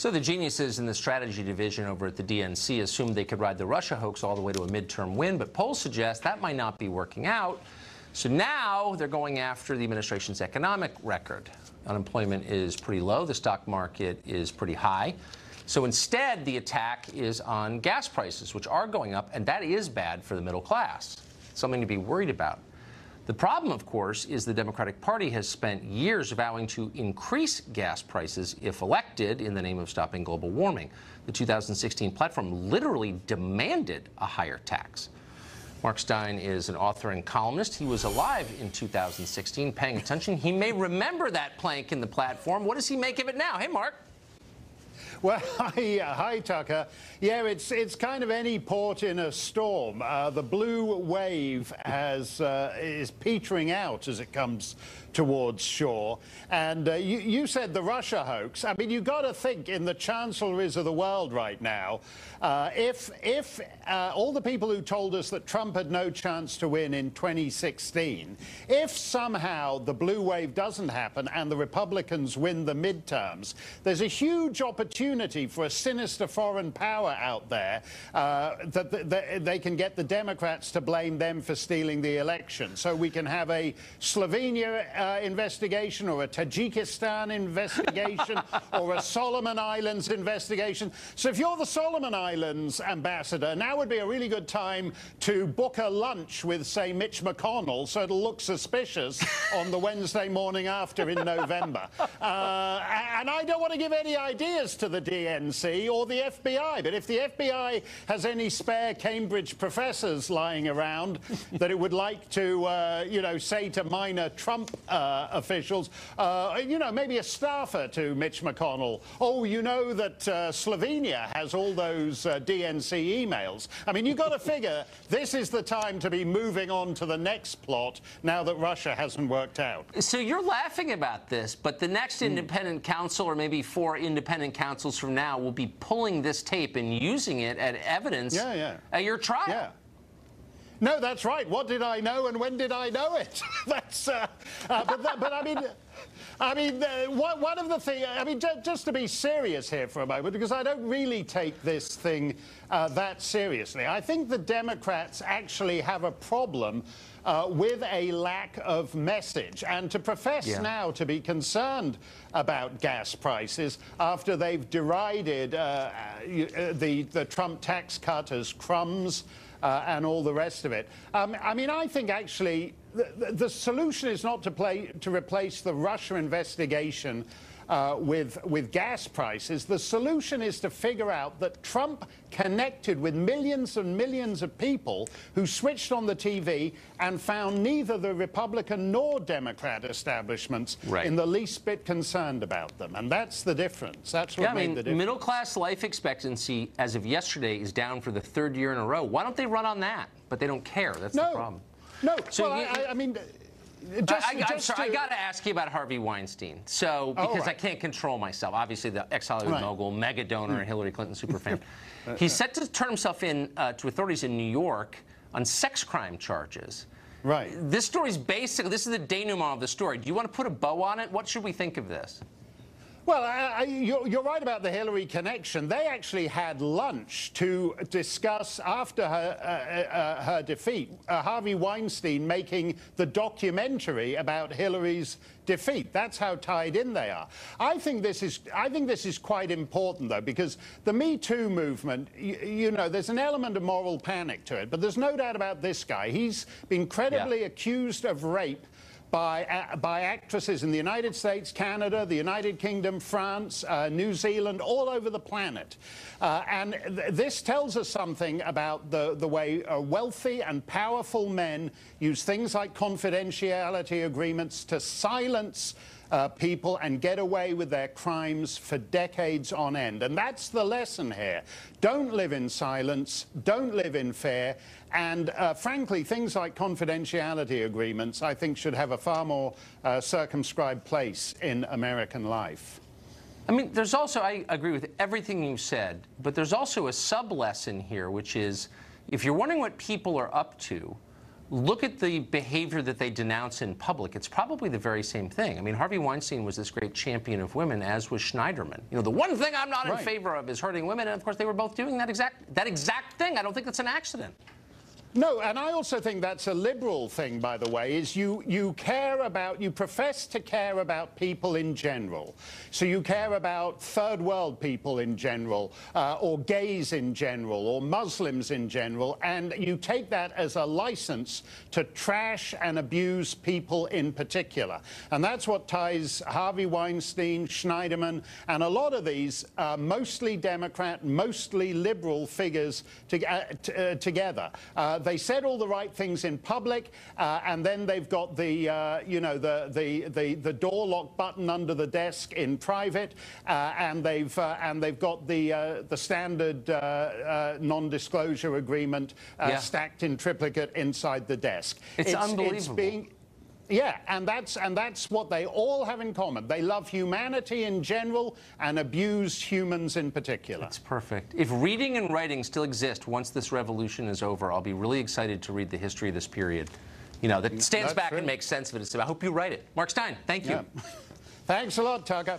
So the geniuses in the strategy division over at the DNC assumed they could ride the Russia hoax all the way to a midterm win, but polls suggest that might not be working out. So now they're going after the administration's economic record. Unemployment is pretty low, the stock market is pretty high. So instead, the attack is on gas prices, which are going up, and that is bad for the middle class. Something to be worried about. The problem, of course, is the Democratic Party has spent years vowing to increase gas prices if elected in the name of stopping global warming. The 2016 platform literally demanded a higher tax. Mark Steyn is an author and columnist. He was alive in 2016, paying attention. He may remember that plank in the platform. What does he make of it now? Hey, Mark. Well, hi, uh, hi, Tucker. Yeah, it's it's kind of any port in a storm. Uh, the blue wave has uh, is petering out as it comes towards shore. And uh, you, you, said the Russia hoax. I mean, you've got to think in the chancelleries of the world right now, uh, if, if uh, all the people who told us that Trump had no chance to win in 2016, if somehow the blue wave doesn't happen and the Republicans win the midterms, there's a huge opportunity for a sinister foreign power out there uh, that, that, that they can get the Democrats to blame them for stealing the election. So we can have a Slovenia uh, investigation or a Tajikistan investigation or a Solomon Islands investigation. So if you're the Solomon Islands ambassador, now would be a really good time to book a lunch with, say, Mitch McConnell so it'll look suspicious on the Wednesday morning after in November. Uh, and I don't want to give any ideas to the DNC or the FBI, but if the FBI has any spare Cambridge professors lying around that it would like to, uh, you know, say to minor Trump uh, officials, uh, you know, maybe a staffer to Mitch McConnell. Oh, you know that uh, Slovenia has all those uh, DNC emails. I mean, you've got to figure this is the time to be moving on to the next plot now that Russia hasn't worked out. So you're laughing about this, but the next mm. independent counsel, or maybe four independent counsels from now, will be pulling this tape and using it as evidence yeah, yeah. at your trial. Yeah. No, that's right. What did I know and when did I know it? that's, uh, uh, but, that, but I mean, I mean, uh, one of the things, I mean, just to be serious here for a moment, because I don't really take this thing uh, that seriously. I think the Democrats actually have a problem uh, with a lack of message. And to profess yeah. now to be concerned about gas prices after they've derided uh, uh the, the Trump tax cut as crumbs uh, and all the rest of it. Um, I mean, I think actually the, the, solution is not to, play, to replace the Russia investigation uh, with, with gas prices. The solution is to figure out that Trump connected with millions and millions of people who switched on the TV and found neither the Republican nor Democrat establishments right. in the least bit concerned about them. And that's the difference. That's what yeah, made I mean, the difference. Middle class life expectancy, as of yesterday, is down for the third year in a row. Why don't they run on that? But they don't care. That's no. the problem. No, so well, you, I, I mean, just, I, am sorry, to... I got to ask you about Harvey Weinstein. So, oh, because oh, right. I can't control myself. Obviously, the ex-Hollywood right. mogul, mega donor, and Hillary Clinton superfan. He's set to turn himself in uh, to authorities in New York on sex crime charges. Right. This story's basically, this is the denouement of the story. Do you want to put a bow on it? What should we think of this? Well, I, I, you're, you're, right about the Hillary connection. They actually had lunch to discuss after her, uh, uh, her defeat, uh, Harvey Weinstein making the documentary about Hillary's defeat. That's how tied in they are. I think this is, I think this is quite important, though, because the Me Too movement, you, you know, there's an element of moral panic to it, but there's no doubt about this guy. He's been credibly yeah. accused of rape by, uh, by actresses in the United States, Canada, the United Kingdom, France, uh, New Zealand, all over the planet. Uh, and th this tells us something about the, the way uh, wealthy and powerful men use things like confidentiality agreements to silence uh, people and get away with their crimes for decades on end. And that's the lesson here. Don't live in silence, don't live in fear, and uh, frankly, things like confidentiality agreements, I think, should have a far more uh, circumscribed place in American life. I mean, there's also, I agree with everything you said, but there's also a sub lesson here, which is if you're wondering what people are up to, look at the behavior that they denounce in public. It's probably the very same thing. I mean, Harvey Weinstein was this great champion of women, as was Schneiderman. You know, the one thing I'm not in favor of is hurting women, and of course they were both doing that exact that exact thing. I don't think that's an accident. No, and I also think that's a liberal thing, by the way, is you, you care about, you profess to care about people in general. So you care about third world people in general, uh, or gays in general, or Muslims in general, and you take that as a license to trash and abuse people in particular. And that's what ties Harvey Weinstein, Schneiderman, and a lot of these uh, mostly Democrat, mostly liberal figures to, uh, uh, together. They said all the right things in public, uh, and then they've got the, uh, you know, the, the, the, the door lock button under the desk in private, uh, and they've uh, and they've got the uh, the standard uh, uh, non-disclosure agreement uh, Yeah. stacked in triplicate inside the desk. It's unbelievable. being, yeah, and that's and that's what they all have in common. They love humanity in general and abuse humans in particular. That's perfect. If reading and writing still exist once this revolution is over, I'll be really excited to read the history of this period. You know, that mm, stands That's back true. and makes sense of it. So I hope you write it. Mark Steyn, thank you. Yeah. Thanks a lot, Tucker.